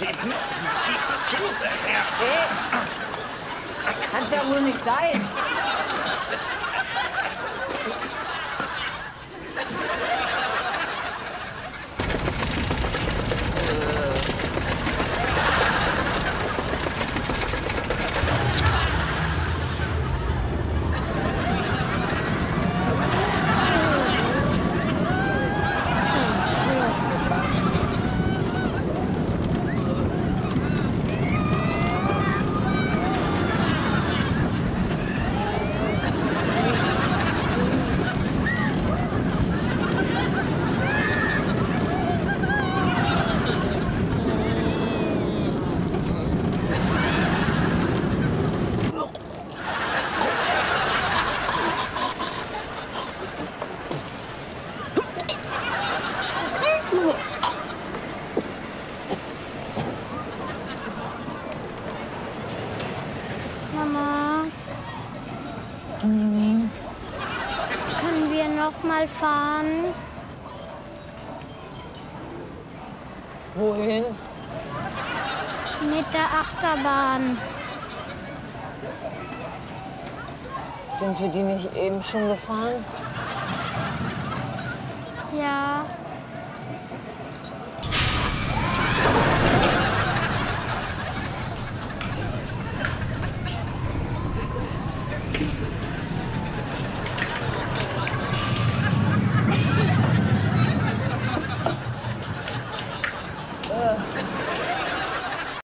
Geben Sie die Dose her. Das kann's ja wohl nicht sein. Mama. Können wir noch mal fahren? Wohin? Mit der Achterbahn. Sind wir die nicht eben schon gefahren? Ja. 对。